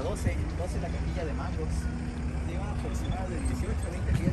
12, la capilla de mangos lleva aproximadamente de 18 a 20 pies.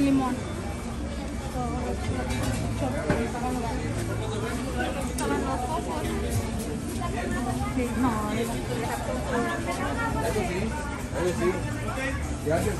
limón. Sí, no, Gracias,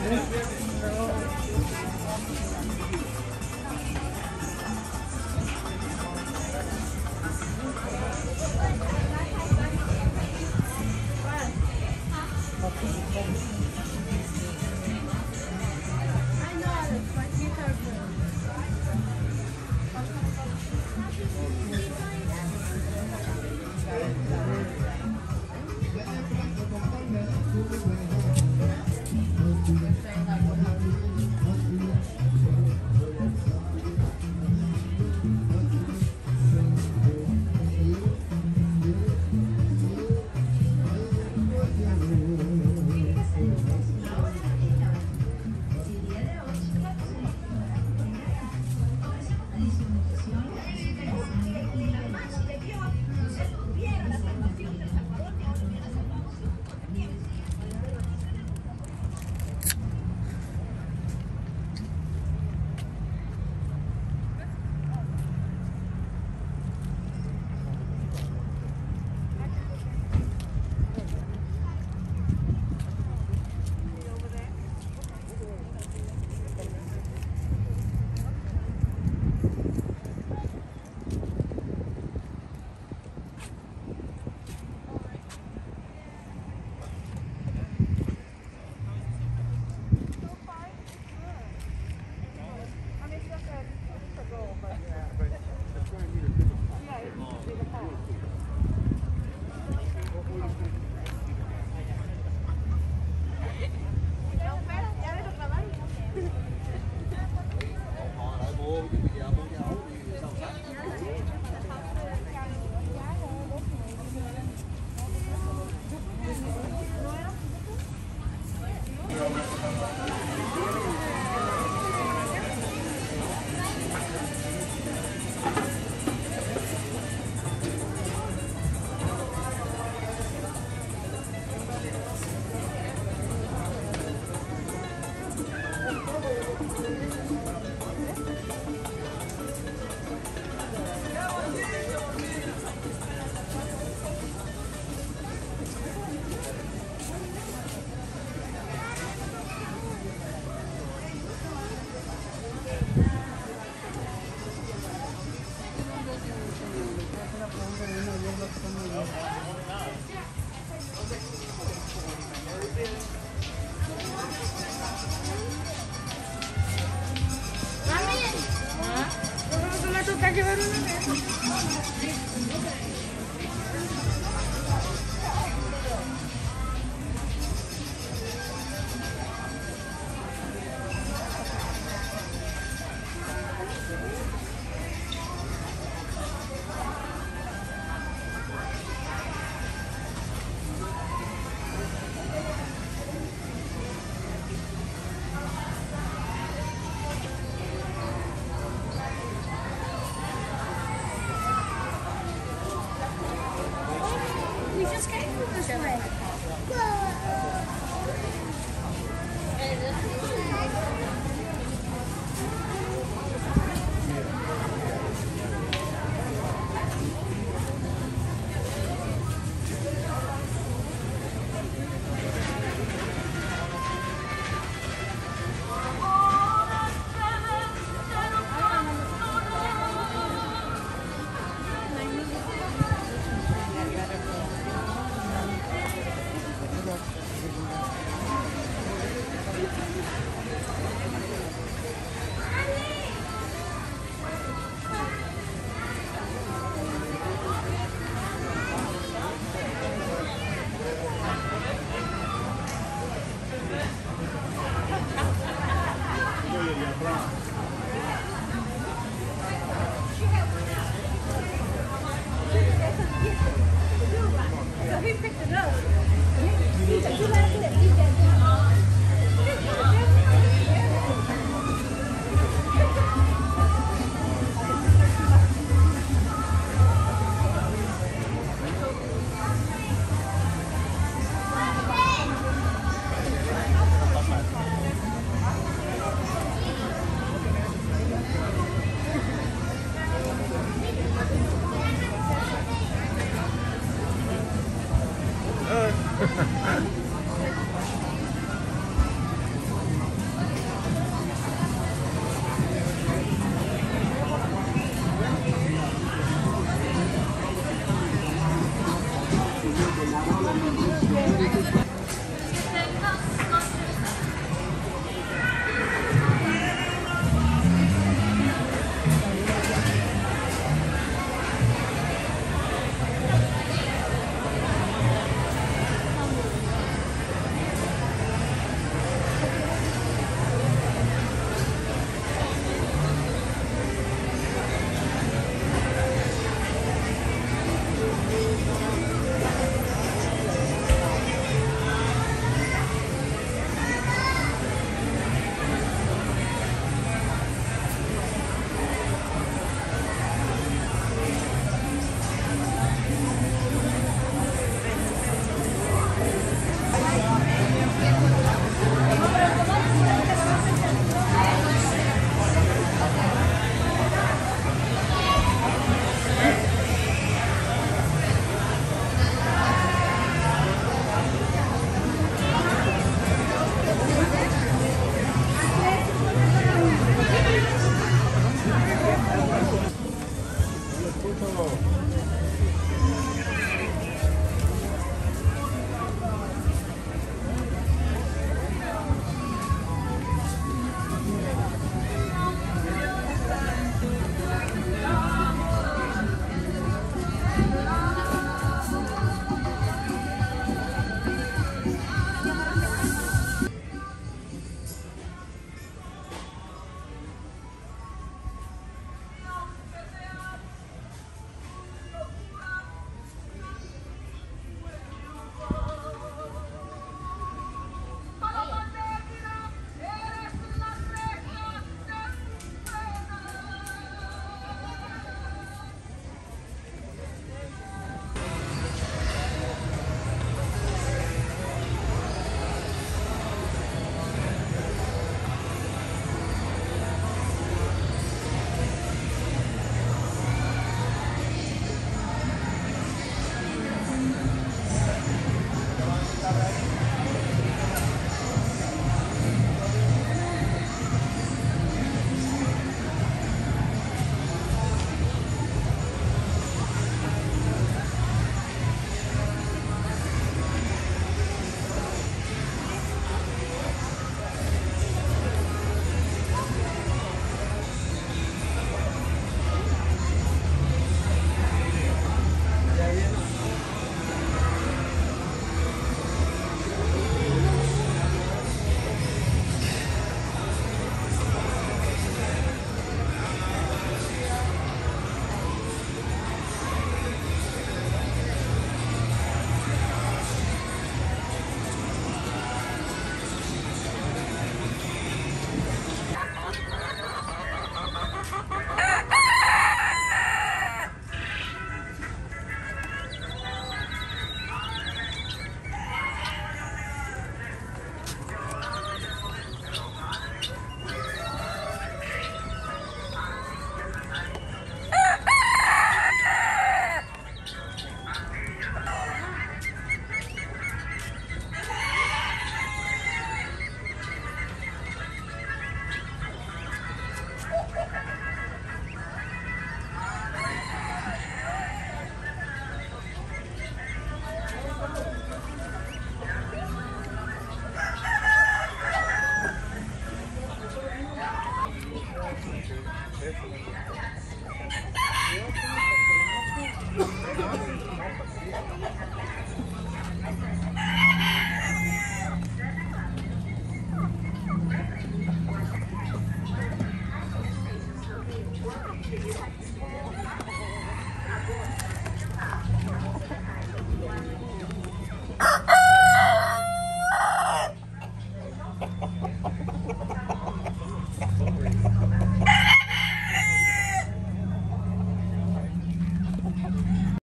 Let's go this way. So who picked it up.